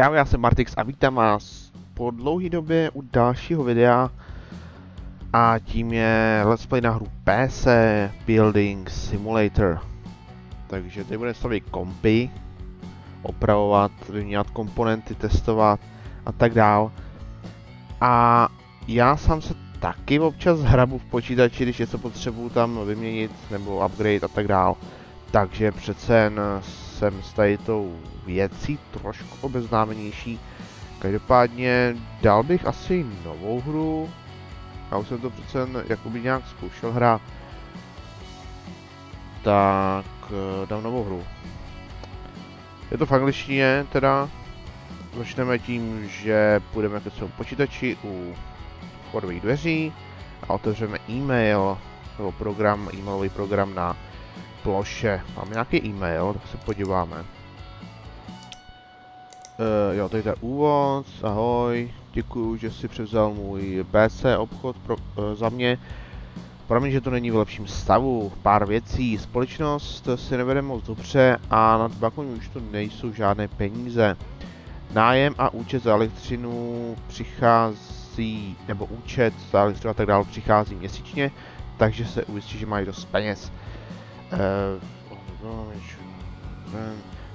Čau, já jsem Martix a vítám vás po dlouhé době u dalšího videa a tím je Let's Play na hru PC Building Simulator. Takže tady budeme stavit kompy, opravovat, vyměňovat komponenty, testovat a tak dál. A já sám se taky občas hrabu v počítači, když něco potřebuju tam vyměnit nebo upgrade a tak dál. Takže přece jen jsem s tady tou věcí trošku obeznámenější. Každopádně dal bych asi novou hru. Já už jsem to přece jakoby nějak zkoušel hrát. Tak eh, dám novou hru. Je to v angličtině teda. Začneme tím, že půjdeme ke svému počítači u vchodových dveří a otevřeme e-mail nebo program, e-mailový program na ploše. Mám nějaký e-mail, tak se podíváme. Uh, jo, tady je úvod, ahoj, děkuju, že jsi převzal můj BC obchod pro, uh, za mě. Promiň, že to není v lepším stavu, pár věcí, společnost si nevede moc dobře a na už to nejsou žádné peníze. Nájem a účet za elektřinu přichází, nebo účet za elektřinu a tak dále přichází měsíčně, takže se ujistí, že mají dost peněz. Uh,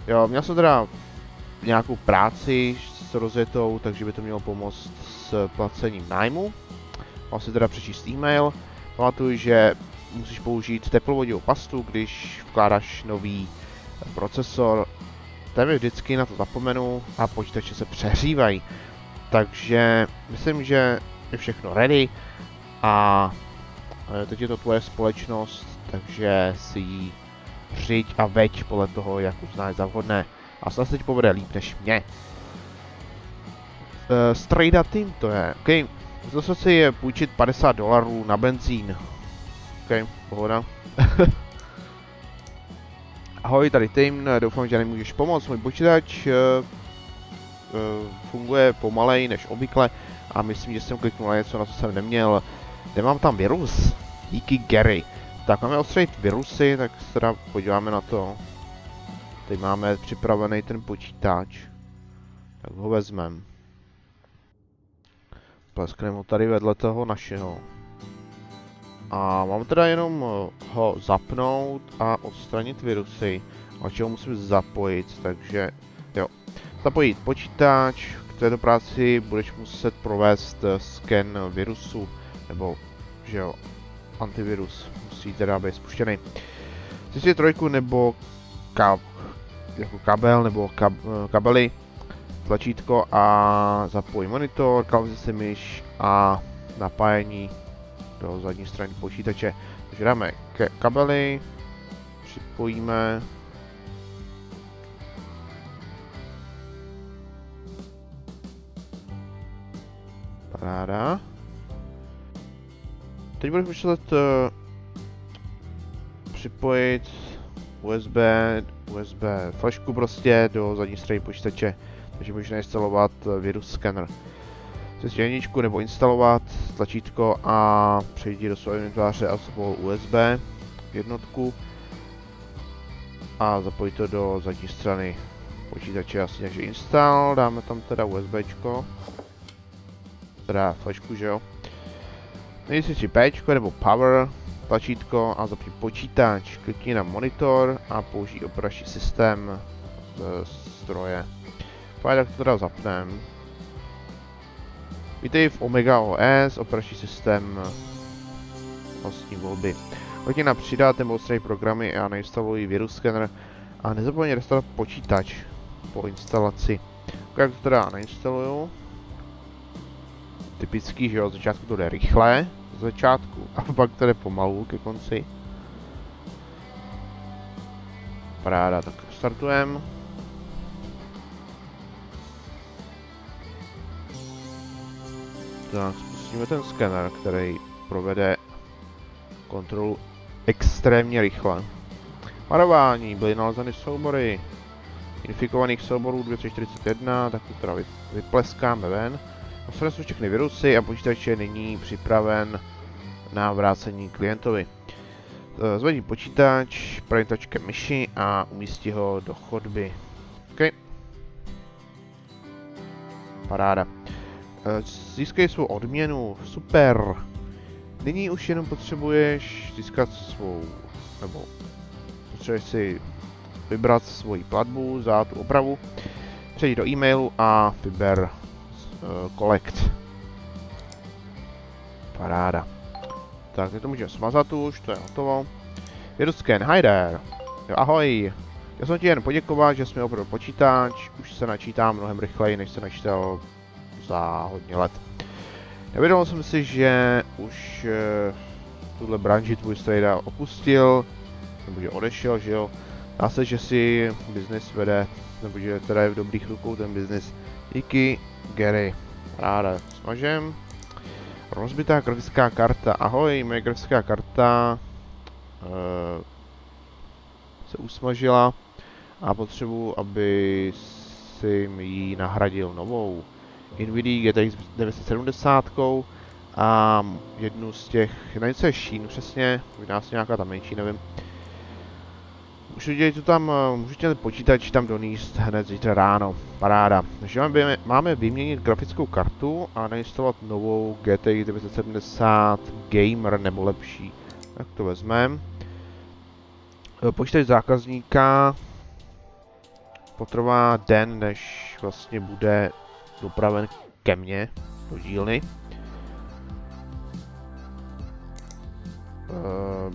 jo, měl jsem teda nějakou práci s rozjetou, takže by to mělo pomoct s placením nájmu. Mám si teda přečíst e-mail. Pamatuj, že musíš použít teplovodivou pastu, když vkládáš nový procesor. Téměř vždycky na to zapomenu a počítače se přehřívají. Takže myslím, že je všechno ready a teď je to tvoje společnost, takže si ji řiď a veď podle toho, jak uznáš za vhodné. A se ti povede líp než mě. Uh, Strada Team to je, ok. Zase si je půjčit 50 dolarů na benzín. Ok, pohoda. Ahoj, tady Tim, doufám, že nemůžeš pomoct. Můj počítač uh, uh, funguje pomalej než obvykle a myslím, že jsem kliknul na něco, na co jsem neměl. Nemám tam virus. Díky Gary. Tak máme odstranit virusy, tak se teda podíváme na to. Teď máme připravený ten počítač. Tak ho vezmeme. Pleskneme ho tady vedle toho našeho. A mám teda jenom ho zapnout a odstranit virusy. A čeho musím zapojit, takže jo. Zapojit počítač, k této práci budeš muset provést sken virusu, nebo že jo, antivirus musí teda být spuštěný. Zjistit trojku nebo ka, jako kabel nebo kab, kabely, tlačítko a zapojit monitor, kalzi si myš a napájení do zadní strany počítače. Takže dáme ke kabely, připojíme Paráda. Teď budeš muset uh, připojit USB, USB flašku prostě do zadní strany počítače, takže můžeš nainstalovat uh, virus scanner. Chceš jedničku nebo instalovat tlačítko a přejít do svého inventáře a svou USB jednotku a zapojit to do zadní strany počítače asi takže install, dáme tam teda USBčko, teda flašku, že jo. Nejsi si P nebo Power, tlačítko a zapni počítač. Klikni na monitor a použij operační systém z stroje. Pojď, tak to teda zapnem. Vítej v Omega OS, operační systém vlastní volby. Klikni na přidat nebo odstranit programy a nainstaluj virus scanner a nezapomeň restartovat počítač po instalaci. Jak to teda nainstaluju? Typický, že jo, začátku to jde rychle, z začátku, a pak to jde pomalu ke konci. Paráda, tak startujeme. Tak, spustíme ten skener, který provede kontrolu extrémně rychle. Varování, byly nalezeny soubory infikovaných souborů 241, tak to teda vypleskáme ven. Odstraňme jsme všechny virusy a počítač je nyní připraven na vrácení klientovi. Eh, zvedni počítač pravým tlačkem myši a umístí ho do chodby. OK. paráda. Eh, Získej svou odměnu, super. Nyní už jenom potřebuješ získat svou, nebo potřebuješ si vybrat svoji platbu za tu opravu, přejdi do e-mailu a vyber uh, collect. Paráda. Tak, teď to můžeme smazat už, to je hotovo. Scan, hi there. Jo, ahoj. Já jsem ti jen poděkovat, že jsi mi opravdu počítač, už se načítá mnohem rychleji, než se načítal za hodně let. Nevědomil jsem si, že už uh, tuhle branži tvůj strejda opustil, nebo že odešel, že jo. Dá se, že si biznis vede, nebo že teda je v dobrých rukou ten biznis. Díky, Gary. Ráda, smažem. Rozbitá grafická karta. Ahoj, moje grafická karta uh, se usmažila a potřebuji, aby si ji nahradil novou. Nvidia GTX 970 a jednu z těch, na něco je Sheen přesně, možná nějaká tam menší, nevím. Lidi to tam, eh, můžete počítač tam doníst hned zítra ráno, paráda. Takže máme, máme vyměnit grafickou kartu a nainstalovat novou GTX 970 Gamer nebo lepší. Tak to vezmeme. Eh, počítač zákazníka potrvá den, než vlastně bude dopraven ke mně do dílny.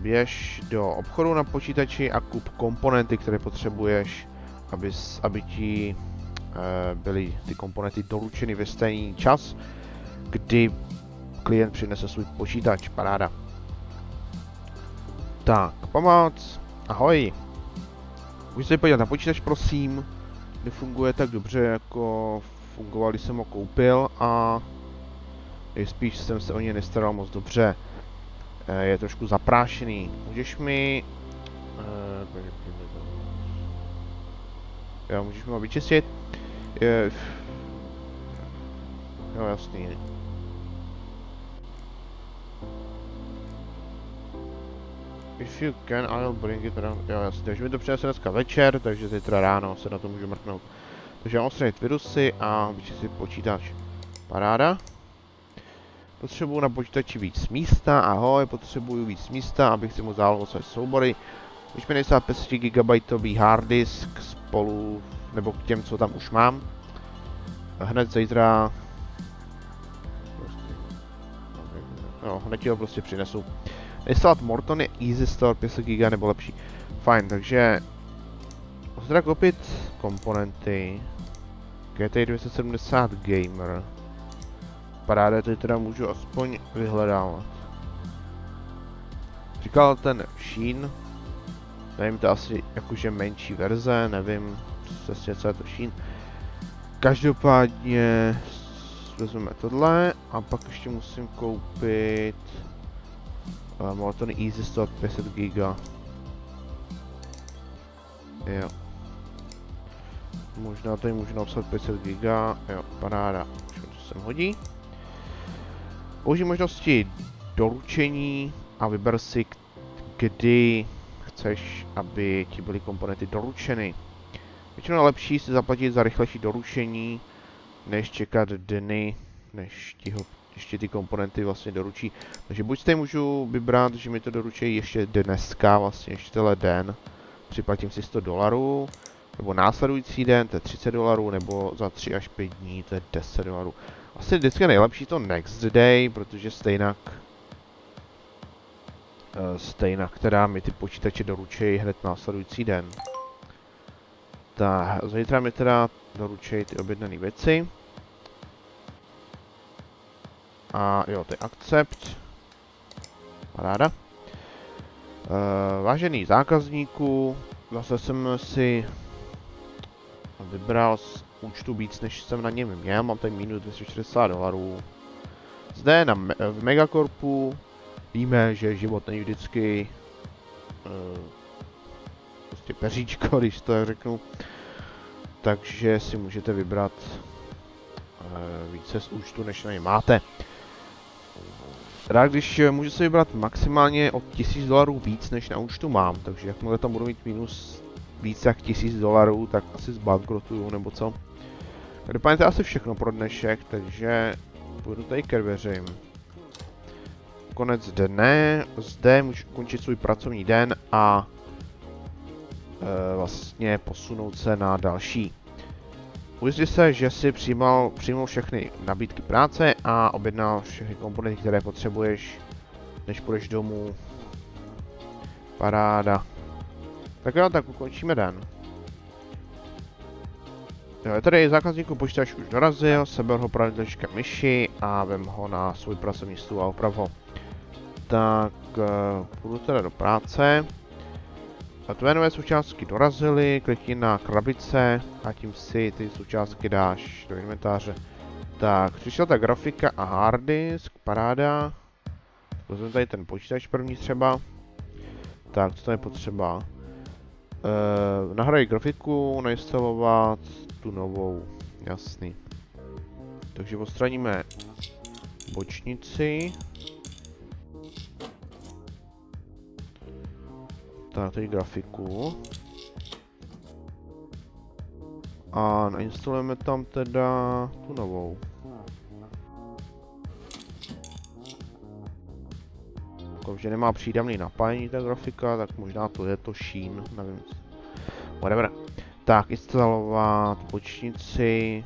Běž do obchodu na počítači a kup komponenty, které potřebuješ, aby, aby ti uh, byly ty komponenty doručeny ve stejný čas, kdy klient přinese svůj počítač. Paráda. Tak, pomoc. Ahoj. Můžeš se podívat na počítač, prosím. Nefunguje tak dobře, jako fungoval, když jsem ho koupil a spíš jsem se o ně nestaral moc dobře. Eh, je trošku zaprášený. Můžeš mi... Eh, jo, můžeš mi ho vyčistit? Jo, jasný. If you can, I'll bring it around. Jo, jasný. Takže mi to přinese dneska večer, takže zítra ráno se na to můžu mrknout. Takže mám odstranit virusy a vyčistit počítač. Paráda. Potřebuju na počítači víc místa, ahoj, potřebuju víc místa, abych si mohl zálohovat své soubory. Už mi nejsá 500 GB hard disk spolu, nebo k těm, co tam už mám. Hned zítra... No, hned ti ho prostě přinesu. Instalovat Morton je Easy Store 500 GB nebo lepší. Fajn, takže... Musím koupit komponenty. GT 270 Gamer paráda, teď teda můžu aspoň vyhledávat. Říkal ten Sheen, nevím, to asi jakože menší verze, nevím přesně co je to Sheen. Každopádně vezmeme tohle a pak ještě musím koupit uh, Molten Easy Stock 500 giga. Jo. Možná tady můžu napsat 500 giga, jo, paráda, už to sem hodí. Použij možnosti doručení a vyber si, kdy chceš, aby ti byly komponenty doručeny. Většinou je lepší si zaplatit za rychlejší doručení, než čekat dny, než ti ho ještě ty komponenty vlastně doručí. Takže buď si můžu vybrat, že mi to doručí ještě dneska, vlastně ještě tenhle den, připlatím si 100 dolarů, nebo následující den, to je 30 dolarů, nebo za 3 až 5 dní, to je 10 dolarů. Asi vždycky nejlepší to next day, protože stejnak uh, stejnak, která mi ty počítače doručejí hned následující den. Tak, zítra mi teda doručejí ty objednané věci. A jo, ty accept. Paráda. Uh, vážený zákazníku, zase jsem si vybral účtu víc, než jsem na něm měl, mám tady minus 260 dolarů. Zde na me v Megacorpu víme, že život není vždycky uh, prostě peříčko, když to řeknu. Takže si můžete vybrat uh, více z účtu, než na ně máte. Rád, když eh, můžu si vybrat maximálně o 1000 dolarů víc, než na účtu mám, takže jakmile tam budu mít minus víc jak 1000 dolarů, tak asi zbankrotuju nebo co. Každopádně to je asi všechno pro dnešek, takže půjdu tady ke dveřím. Konec dne, zde můžu končit svůj pracovní den a e, vlastně posunout se na další. Ujistě se, že si přijímal, přijmul všechny nabídky práce a objednal všechny komponenty, které potřebuješ, než půjdeš domů. Paráda. Tak jo, tak ukončíme den. Jo, je tady zákazníků počítač už dorazil, seber ho pravidlečkem myši a vem ho na svůj pracovní stůl a oprav ho. Tak, uh, půjdu teda do práce. Tvé nové součástky dorazily, klikni na krabice a tím si ty součástky dáš do inventáře. Tak, přišla ta grafika a hard disk, paráda. Vezmeme tady ten počítač první třeba. Tak, co tam je potřeba? Uh, nahradit grafiku, nainstalovat tu novou, jasný. Takže odstraníme bočnici. Tak, tady grafiku. A nainstalujeme tam teda tu novou. Že nemá přídavný napájení ta grafika, tak možná to je to Sheen, nevím. Whatever. Tak, instalovat počítači.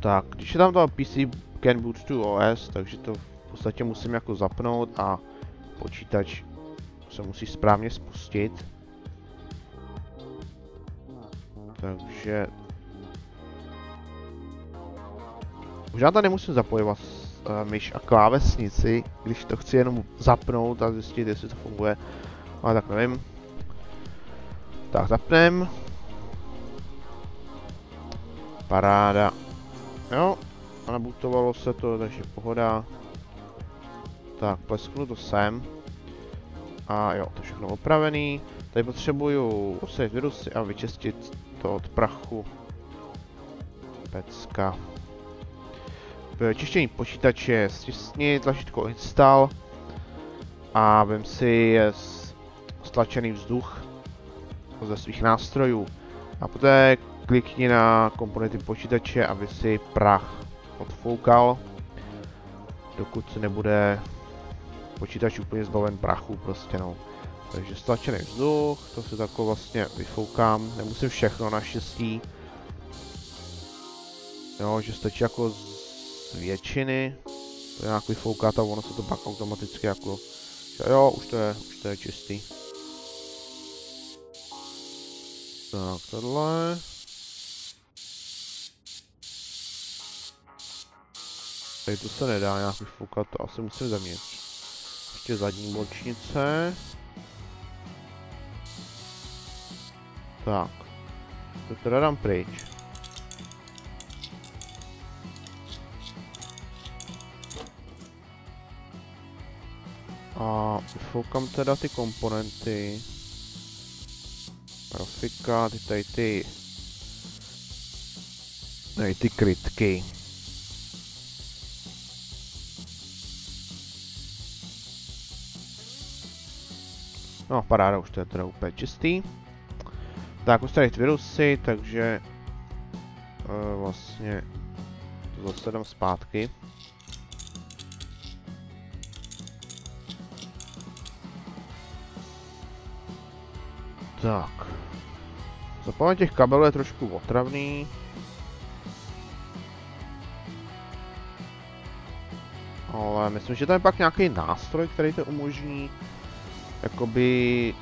Tak, když je tam to PC Can Boot to OS, takže to v podstatě musím jako zapnout a počítač se musí správně spustit. Takže... Možná to nemusím zapojovat uh, myš a klávesnici, když to chci jenom zapnout a zjistit, jestli to funguje. Ale tak nevím. Tak zapnem. Paráda. Jo, a nabutovalo se to, takže pohoda. Tak, plesknu to sem. A jo, to všechno opravený. Tady potřebuju osvět virusy a vyčistit to od prachu. Pecka. Čištění počítače, stisni tlačítko install a vem si stlačený vzduch ze svých nástrojů. A poté klikni na komponenty počítače, aby si prach odfoukal, dokud se nebude počítač úplně zbaven prachu prostě no. Takže stlačený vzduch, to si takhle vlastně vyfoukám, nemusím všechno naštěstí. Jo, že stačí jako většiny, to nějak vyfoukat a ono se to pak automaticky jako, jo, už to je, už to je čistý. Tak, tohle. Tady to se nedá nějak vyfoukat, to asi musím zevnitř. Ještě zadní bočnice. Tak. To teda dám pryč. A vyfoukám teda ty komponenty. Grafika, ty tady ty... Tady ty krytky. No, paráda, už to je teda úplně čistý. Tak, ustavit virusy, takže... Uh, vlastně... To zase dám zpátky. Tak. Zapálení těch kabelů je trošku otravný. Ale myslím, že tam je pak nějaký nástroj, který to umožní. Jakoby,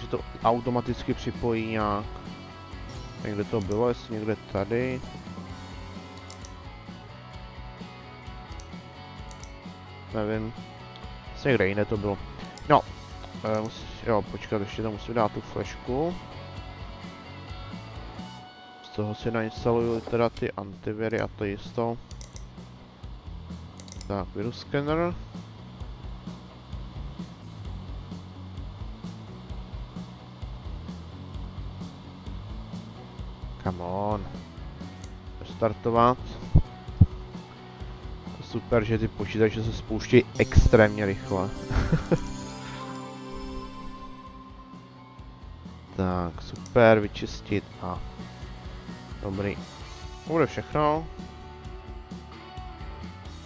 že to automaticky připojí nějak. Někde to bylo, jestli někde tady. Nevím. Jestli někde jiné to bylo. No, Uh, musí, jo, počkat, ještě tam musím dát tu flešku. Z toho si nainstaluju teda ty antiviry a to jisto. Tak, virus scanner. Come on. Startovat. Super, že ty počítače se spouštějí extrémně rychle. super, vyčistit a... Dobrý. To bude všechno.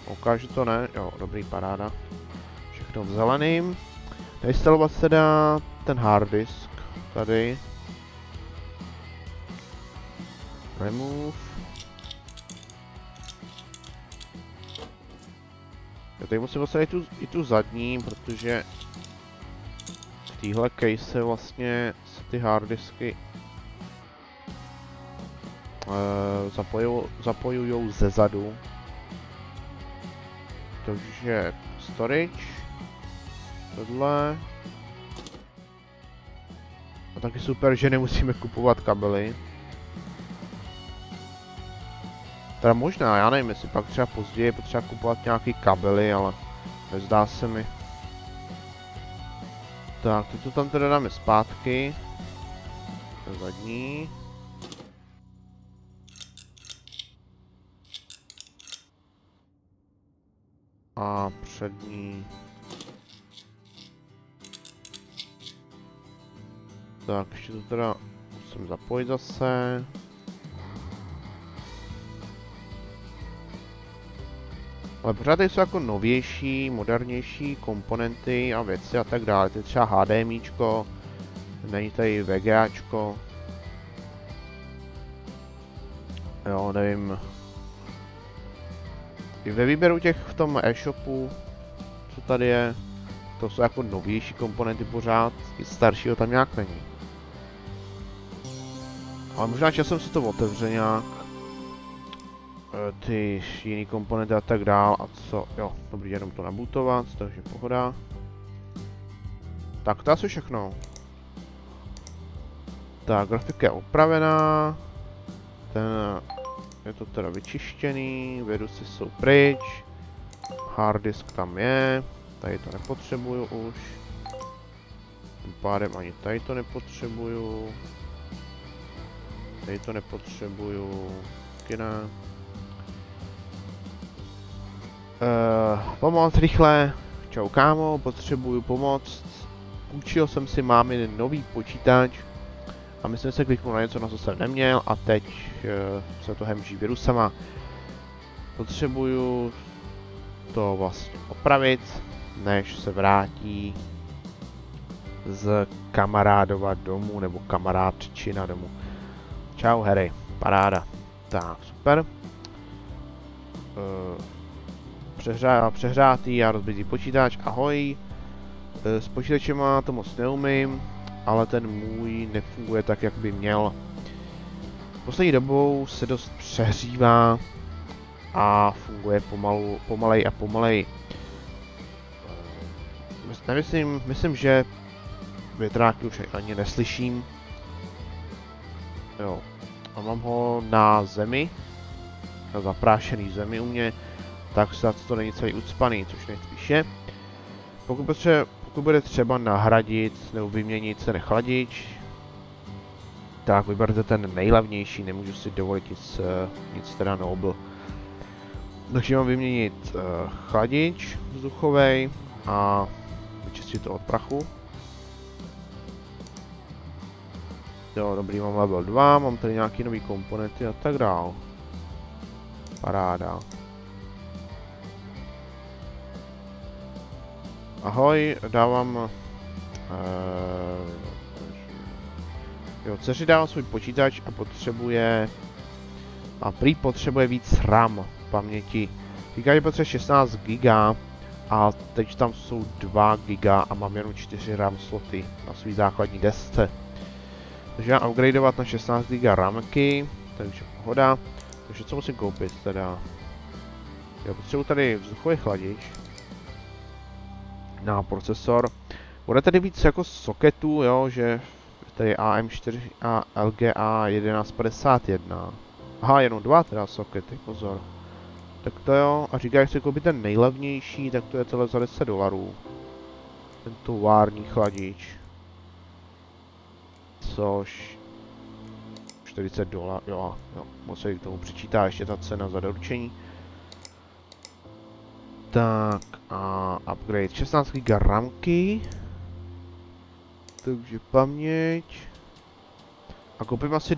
Ukážu to, ne? Jo, dobrý, paráda. Všechno v zeleným. Nainstalovat se dá ten hard disk. Tady. Remove. Já tady musím vlastně i tu, zadní, protože téhle case vlastně se ty harddisky uh, zapojujou, zapojujou ze zadu. Takže storage, tohle. A taky super, že nemusíme kupovat kabely. Teda možná, já nevím, jestli pak třeba později potřeba kupovat nějaký kabely, ale nezdá se mi. Tak, to tam teda dáme zpátky. Zadní. A přední. Tak, ještě to teda musím zapojit zase. Ale pořád jsou jako novější, modernější komponenty a věci a tak dále. Ty třeba HDMIčko, není tady VGAčko. Jo, nevím. I ve výběru těch v tom e-shopu, co tady je, to jsou jako novější komponenty pořád, i staršího tam nějak není. Ale možná časem se to otevře nějak. Eh, ty jiný komponenty a tak dál a co, jo, dobrý, jenom to nabutovat, takže pohoda. Tak to asi všechno. Tak, grafika je opravená. Ten, je to teda vyčištěný, věduci jsou pryč. Hard disk tam je, tady to nepotřebuju už. Tím pádem ani tady to nepotřebuju. Tady to nepotřebuju, taky ne. Uh, pomoc rychle. Čau kámo, potřebuju pomoc. Učil jsem si mámy nový počítač a myslím se kliknu na něco, na co jsem neměl a teď uh, se to hemží virusama. Potřebuju to vlastně opravit, než se vrátí z kamarádova domu, nebo kamarádčina domu. Čau Harry, paráda. Tak, super. Uh, přehrá, přehrátý a rozbitý počítač, ahoj. E, s počítačema to moc neumím, ale ten můj nefunguje tak, jak by měl. Poslední dobou se dost přehřívá a funguje pomalu, pomalej a pomalej. E, nemyslím, myslím, že větráky už ani neslyším. Jo. A mám ho na zemi, na zaprášený zemi u mě tak snad to není celý ucpaný, což nejspíš je. Pokud, potře pokud bude třeba nahradit nebo vyměnit ten chladič, tak vyberte ten nejlevnější, nemůžu si dovolit nic, uh, nic teda noble. Takže mám vyměnit uh, chladič vzduchový a vyčistit to od prachu. Jo, dobrý, mám level 2, mám tady nějaký nový komponenty a tak dál. Paráda. Ahoj, dávám... Uh, jo, dceři dávám svůj počítač a potřebuje... A prý potřebuje víc RAM paměti. Říká, že potřebuje 16 GB a teď tam jsou 2 GB a mám jenom 4 RAM sloty na svý základní desce. Takže já upgradeovat na 16 GB RAMky, takže pohoda. Takže co musím koupit teda? Já potřebuji tady vzduchový chladič na procesor. Bude tady víc jako soketů, jo, že tady AM4 a LGA 1151. Aha, jenom dva teda sokety, pozor. Tak to jo, a říká, že chci koupit ten nejlevnější, tak to je celé za 10 dolarů. Ten tovární chladič. Což... 40 dolarů, jo, jo, musí k tomu přičítá ještě ta cena za doručení. Tak a upgrade 16 GB ramky. Takže paměť. A koupím asi